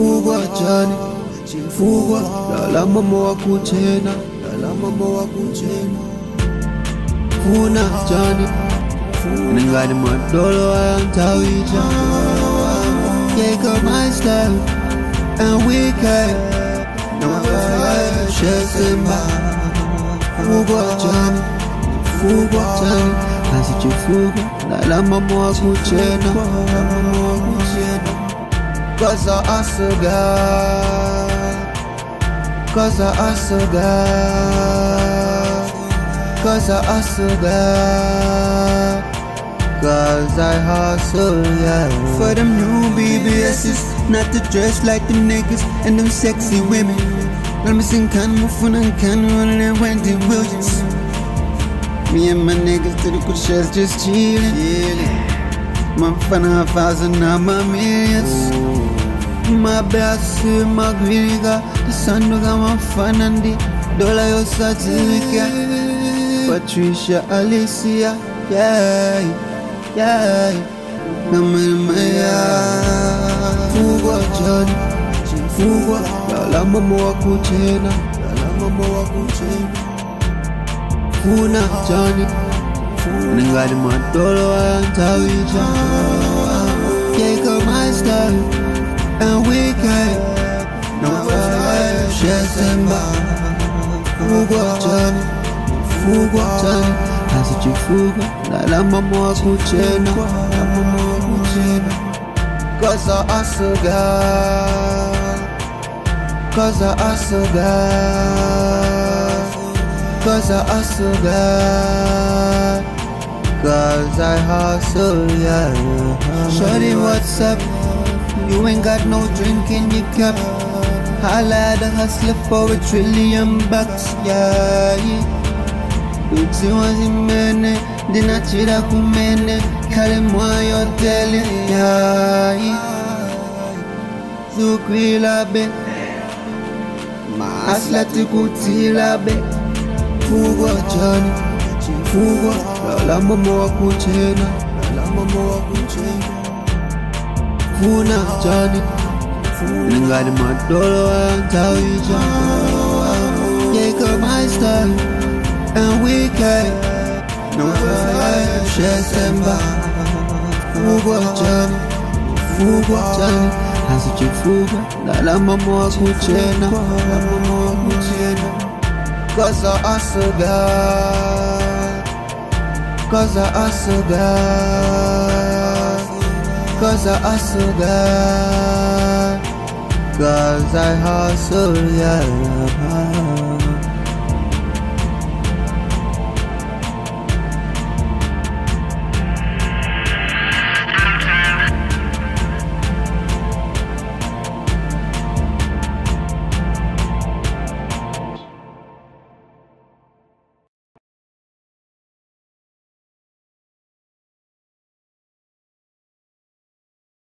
chifukwa chani chifukwa dala mama wakuchena dala mama wakuchena funa chani ningani madolo ayantawija Take up my style and we can. Simba fugwa chani fugwa chani asichifugwa dala mama wakuchena mama wakuchena Cause I ask a God Cause I ask a God Cause I ask a God Cause I hustle, yeah. For them new BBS's Not to dress like them niggas And them sexy women. Let me sing can move on and can run and Wendy Williams. Me and my niggas to the good shots just chillin' Mafana thousand na my millions mabasi magwiriga tisanduka mafana ndi dola yosadziwika patricia alicia yeah, yeah. namemeya fugwa jani fugwa dala mama wakuchena dala mama wakuchena funa jani ningali madolo my style and we can no fire share simba fugwa jani fugwa jani asichifugwa dala mama wakuchena dala mama wakuchena cause I a God cause I a God cause I a God Cause I hustle, yeah. Shorty, what's up? You ain't got no drink in your cup. Holla at a hustler for a trillion bucks, yeah. Uti wazimene, dinachira kumene, kale mwayo tele, yeah. Zukwila be, maasla tikutila be, fugwa chani, fugwa, dala mama wakuchena, dala mama wakuchena. Funa jani ningali Take up my style and we can no fire share simba fugwa jani fugwa jani asichifugwa dala mama wakuchena dala mama wakuchena Cause I a God Cause I a God God. Cause I hustle, yeah.